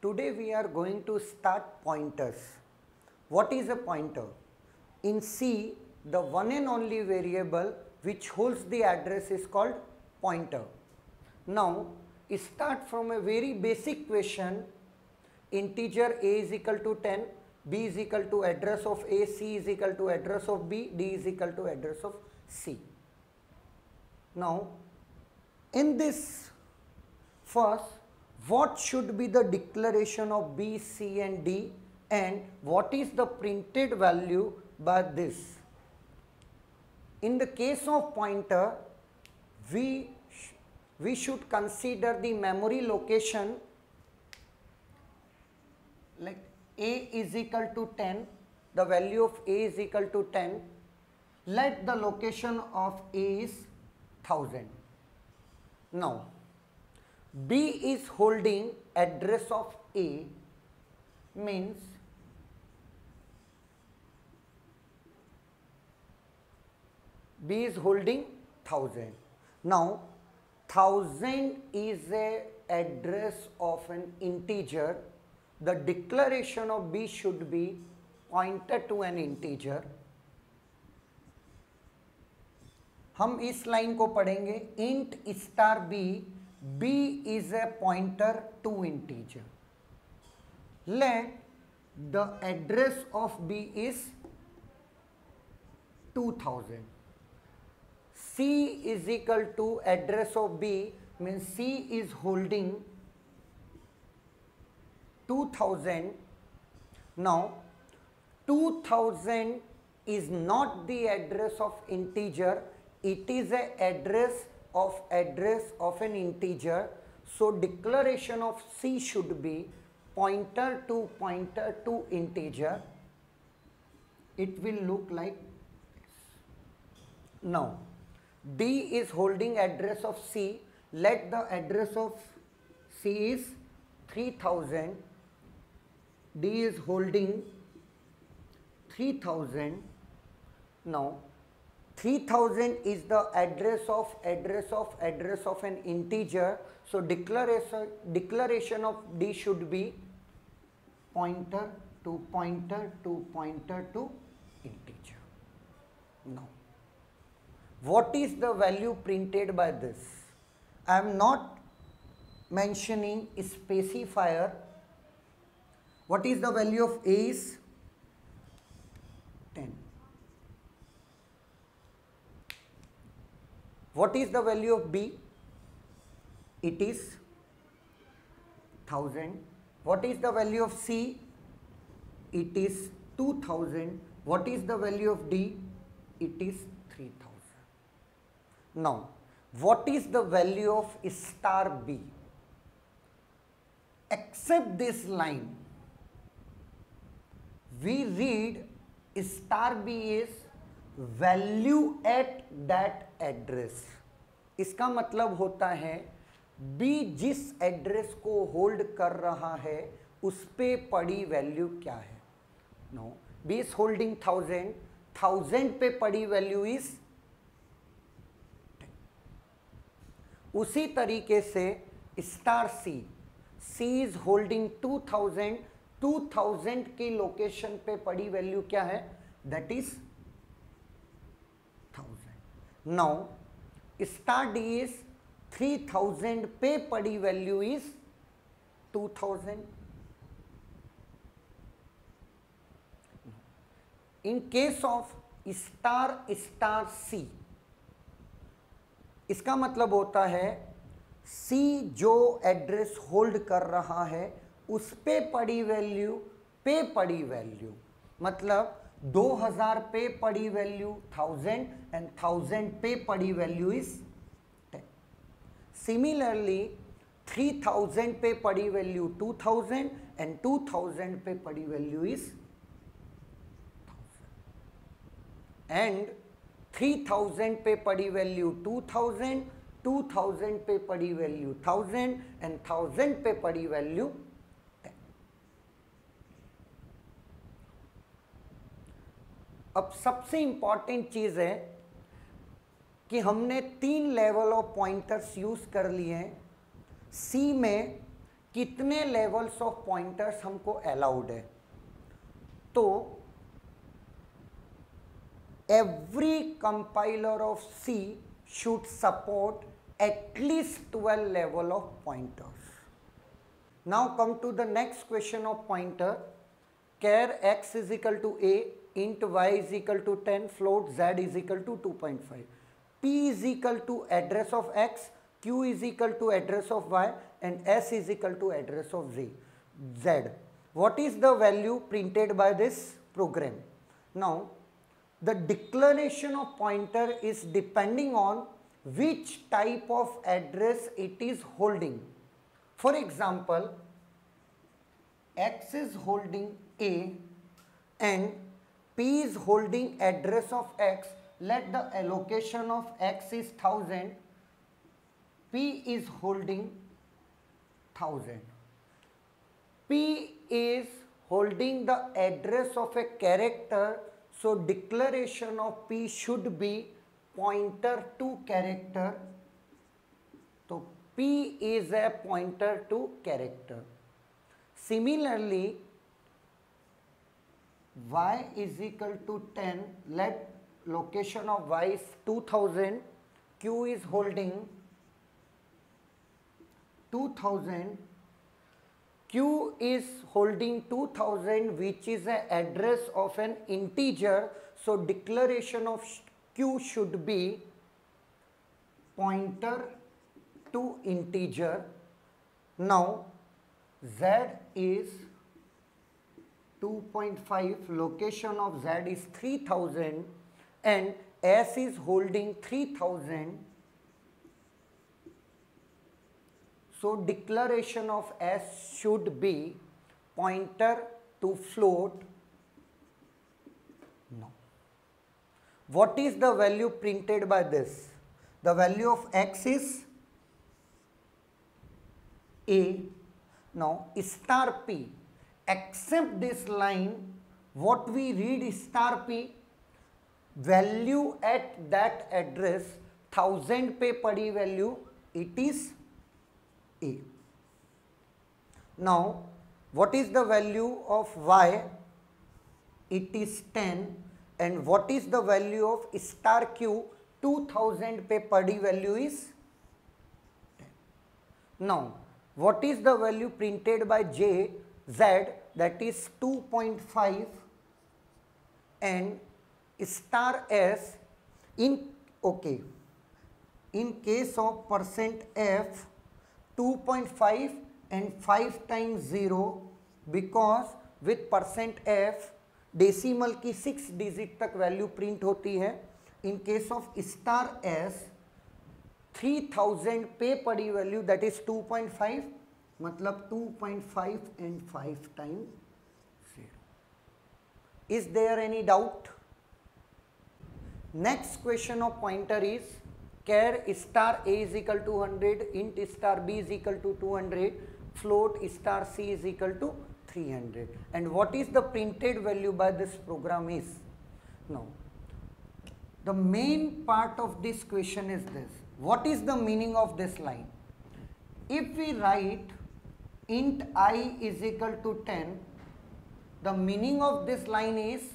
Today we are going to start pointers. What is a pointer? In C, the one and only variable which holds the address is called pointer. Now, start from a very basic question. Integer a is equal to 10, b is equal to address of a, c is equal to address of b, d is equal to address of c. Now, in this first, what should be the declaration of b, c and d and what is the printed value by this? In the case of pointer, we, sh we should consider the memory location like a is equal to 10, the value of a is equal to 10, let the location of a is 1000. Now, b is holding address of a means b is holding 1000. Now, 1000 is a address of an integer the declaration of b should be pointed to an integer हम इस line को पढ़ेंगे int star b b is a pointer to integer. Let the address of b is 2000. c is equal to address of b means c is holding 2000. Now 2000 is not the address of integer, it is a address of address of an integer so declaration of c should be pointer to pointer to integer. It will look like now. D is holding address of c. Let the address of c is 3000 D is holding 3000 now 3000 is the address of address of address of an integer. So declaration declaration of D should be pointer to pointer to pointer to integer. Now what is the value printed by this? I am not mentioning specifier. What is the value of A is 10. What is the value of B? It is 1000. What is the value of C? It is 2000. What is the value of D? It is 3000. Now, what is the value of star B? Except this line we read star b is value at that address. इसका मतलब होता है B जिस address को hold कर रहा है, उस पे पड़ी वैल्यू क्या है? No b is holding thousand thousand पे पड़ी वैल्यू इज़ उसी तरीके से star c c is holding two thousand 2000 की लोकेशन पे पड़ी वैल्यू क्या है? That is now, start is 3000 pay padi value is 2000 in case of star star c इसका मतलब होता है सी जो एड्रेस होल्ड कर रहा है, उस पे पड़ी वैल्यू पे पड़ी वैल्यू मतलब 2000 पे पड़ी वैल्यू 1000 एंड 1000 पे पड़ी वैल्यू इज़ 10 सिमिलरली 3000 पे पड़ी वैल्यू 2000 एंड 2000 पे पड़ी वैल्यू इज़ एंड 3000 पे पड़ी वैल्यू 2000 2000 पे पड़ी वैल्यू 1000 एंड 1000 पे पड़ी वैल्यू अब सबसे इंपॉर्टेंट चीज़ है कि हमने तीन लेवल ऑफ़ पॉइंटर्स यूज़ कर लिए हैं। सी में कितने लेवल्स ऑफ़ पॉइंटर्स हमको अलाउड है? तो every compiler of C should support at least twelve level of pointers now come to the next question of pointer char x is equal to a int y is equal to 10 float z is equal to 2.5 p is equal to address of x q is equal to address of y and s is equal to address of z. Z. What is the value printed by this program? Now the declaration of pointer is depending on which type of address it is holding. For example x is holding a and P is holding address of X, let the allocation of X is 1000, P is holding 1000. P is holding the address of a character, so declaration of P should be pointer to character. So P is a pointer to character. Similarly, y is equal to 10 let location of y is 2000 q is holding 2000 q is holding 2000 which is the address of an integer. So declaration of q should be pointer to integer. Now z is 2.5 location of Z is 3000 and S is holding 3000 so declaration of S should be pointer to float. No. What is the value printed by this? The value of X is A. Now star P except this line what we read star p value at that address thousand pay padi value it is a. Now what is the value of y? It is 10 and what is the value of star q 2000 pay padi value is 10. now what is the value printed by j z? That is 2.5 and star s in okay in case of percent f 2.5 and 5 times 0 because with percent f decimal की six digit तक value print होती है in case of star s 3000 पे पड़ी value that is 2.5 मतलब 2.5 and 5 times. 0. Is there any doubt? Next question of pointer is char star A is equal to 100, int star B is equal to 200, float star C is equal to 300 and what is the printed value by this program is? Now, the main part of this question is this, what is the meaning of this line? If we write int i is equal to 10 the meaning of this line is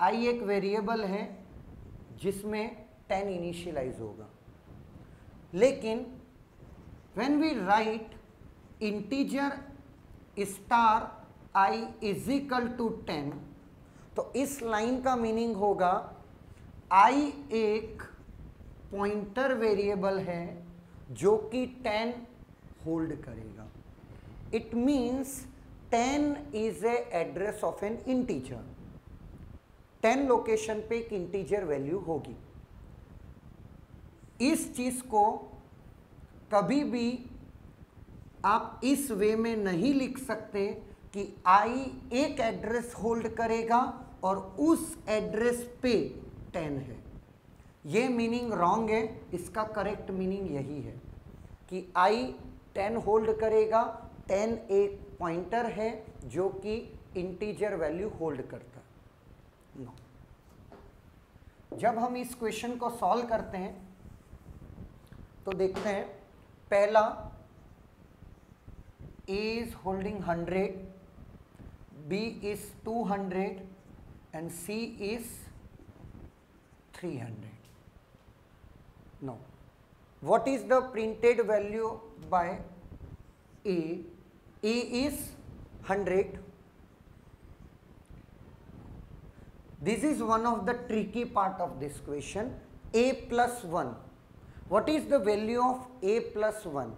i एक variable है जिसमें 10 initialise होगा लेकिन when we write integer star i is equal to 10 तो इस line का meaning होगा i एक पॉइंटर वेरिएबल है जो कि 10 होल्ड करेगा it means 10 is a address of an integer. 10 location पे एक इंटीजर वैल्यू होगी। इस चीज़ को कभी भी आप इस वे में नहीं लिख सकते कि आई एक एड्रेस होल्ड करेगा और उस एड्रेस पे 10 है। ये मीनिंग रॉन्ग है। इसका करेक्ट मीनिंग यही है कि आई 10 होल्ड करेगा टेन एक पॉइंटर है जो कि इंटीजर वैल्यू होल्ड करता है। नो। जब हम इस क्वेश्चन को सॉल्व करते हैं तो देखते हैं, पहला a is holding hundred b is two hundred and c is three hundred no What is the printed value by A? A is 100. This is one of the tricky part of this question. A plus 1. What is the value of A plus 1?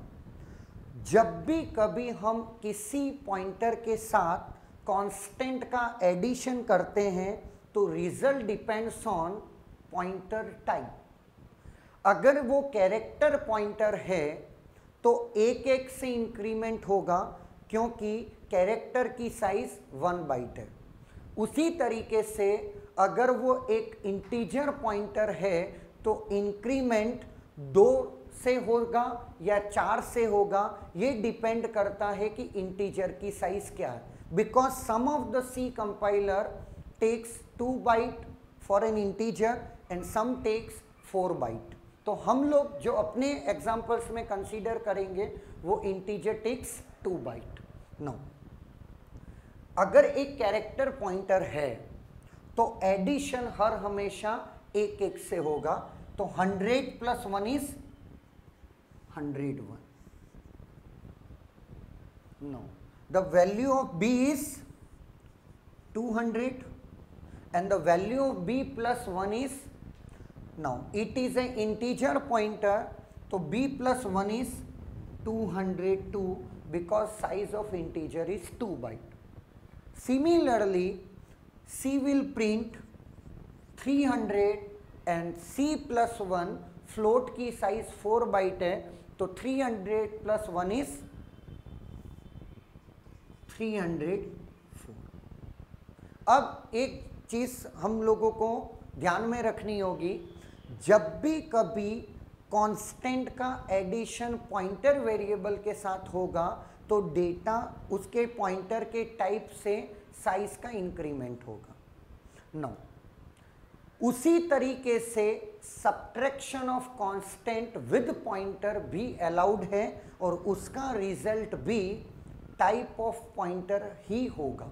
जब भी कभी हम किसी pointer के साथ constant का addition करते हैं तो result depends on pointer type अगर वो कैरेक्टर पॉइंटर है तो एक एक से इंक्रीमेंट होगा क्योंकि कैरेक्टर की साइज़ वन बाइट है। उसी तरीके से अगर वो एक इंटीजर पॉइंटर है तो इंक्रीमेंट दो से होगा या चार से होगा, ये डिपेंड करता है कि इंटीजर की साइज़ क्या है। Because some of the C compiler takes two byte for an integer and some takes four byte. तो हम लोग जो अपने एग्जाम्पल्स में कंसीडर करेंगे, वो integer takes two byte, no. अगर एक कैरेक्टर पॉइंटर है तो एडिशन हर हमेशा एक एक से होगा तो hundred plus one is hundred one no the value of b is two hundred and the value of b plus one is no it is a integer pointer तो b plus one is two hundred two because size of integer is 2 byte similarly c will print 300 and c plus 1 float की size 4 byte है तो 300 plus one is 304 अब एक चीज़ हम लोगों को ध्यान में रखनी होगी जब भी कभी कांस्टेंट का एडिशन पॉइंटर वेरिएबल के साथ होगा तो डेटा उसके पॉइंटर के टाइप से साइज़ का इंक्रीमेंट होगा। नो उसी तरीके से subtraction of constant with pointer भी अलाउड है और उसका रिज़ल्ट भी टाइप ऑफ़ पॉइंटर ही होगा।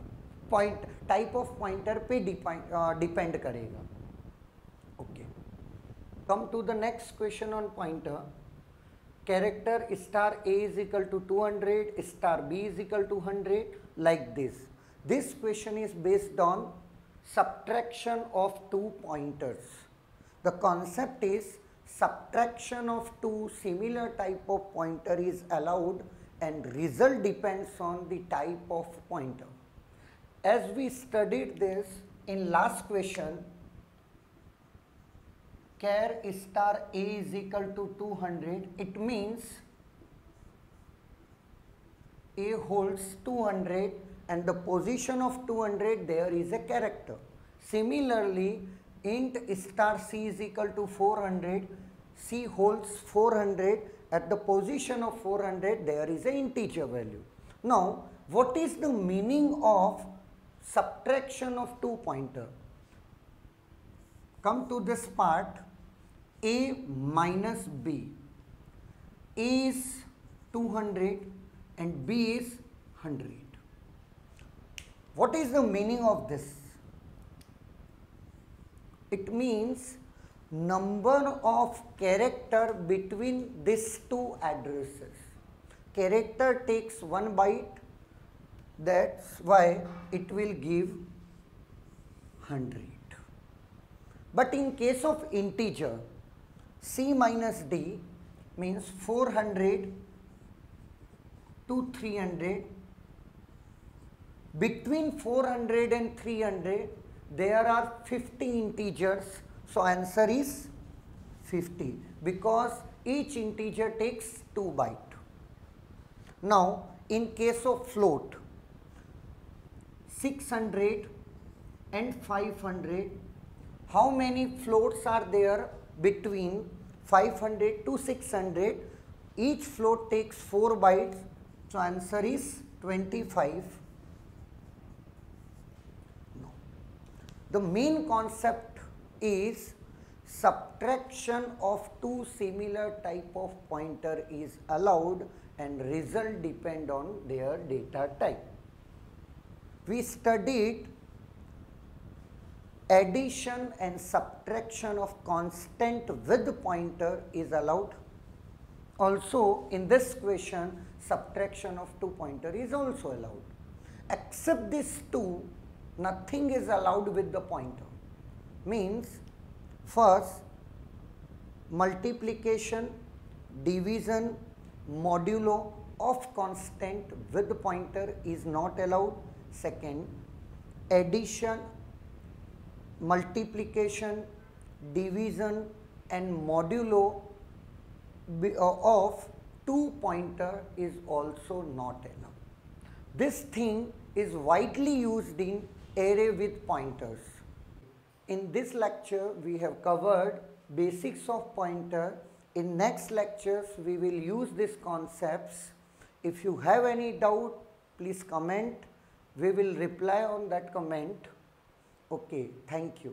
पॉइंट टाइप ऑफ़ पॉइंटर पे डिपेंड करेगा। Come to the next question on pointer. Character star A is equal to 200, star B is equal to 100 like this. This question is based on subtraction of two pointers. The concept is subtraction of two similar type of pointer is allowed and result depends on the type of pointer. As we studied this in last question, char star a is equal to 200, it means a holds 200 and the position of 200 there is a character. Similarly, int star c is equal to 400, c holds 400 at the position of 400 there is a integer value. Now, what is the meaning of subtraction of two pointer? Come to this part a minus b. a is 200 and b is 100. What is the meaning of this? It means number of character between these two addresses. Character takes one byte, that's why it will give 100. But in case of integer, C minus D means 400 to 300 between 400 and 300 there are 50 integers. So answer is 50 because each integer takes 2 byte. Now in case of float 600 and 500 how many floats are there between 500 to 600 each float takes 4 bytes. So answer is 25 The main concept is subtraction of two similar type of pointer is allowed and result depend on their data type. We studied addition and subtraction of constant with pointer is allowed. Also in this question subtraction of two pointer is also allowed. Except these two nothing is allowed with the pointer. Means first multiplication, division, modulo of constant with pointer is not allowed. Second addition multiplication, division and modulo uh, of two pointer is also not allowed. This thing is widely used in array with pointers. In this lecture we have covered basics of pointer. In next lectures we will use these concepts. If you have any doubt please comment. We will reply on that comment. Okay thank you